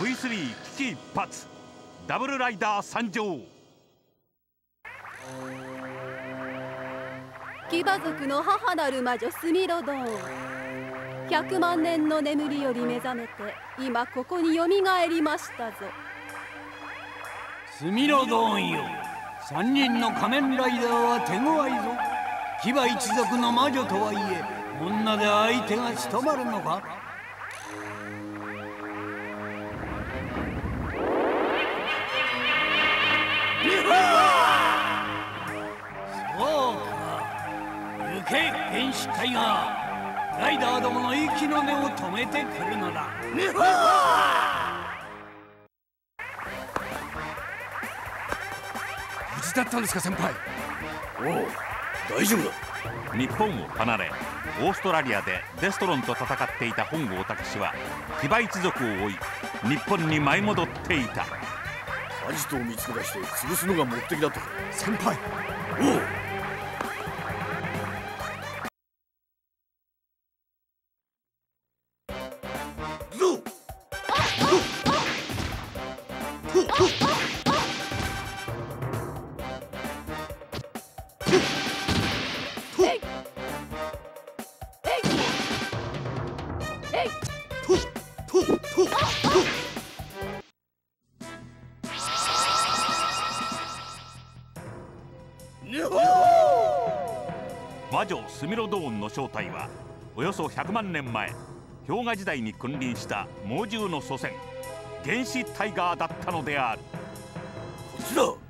V3 危機一髪。ダブルライダー参上。騎馬族の母なる魔女スミロドーン。100万年の眠りより目覚めて今ここによみがえりましたぞ。スミロドーンよ。三人の仮面ライダーは手強いぞ。騎馬一族の魔女とはいえ女で相手が務まるのか？け原始タイガーライダーどもの息の根を止めてくるのだ。無事だったんですか先輩。おお大丈夫だ。日本を離れオーストラリアでデストロンと戦っていた本郷武は騎馬一族を追い日本に舞い戻っていた。アジトを見つけ出して潰すのが目的だと先輩。おう魔女スミロドーンの正体はおよそ100万年前氷河時代に君臨した猛獣の祖先原始タイガーだったのである。こちだ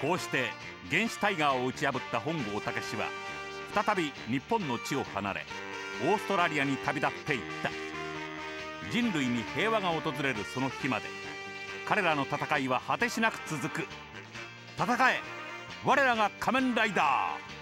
こうして原始タイガーを打ち破った本郷武は再び日本の地を離れオーストラリアに旅立っていった。人類に平和が訪れるその日まで彼らの戦いは果てしなく続く。戦え。我らが仮面ライダー。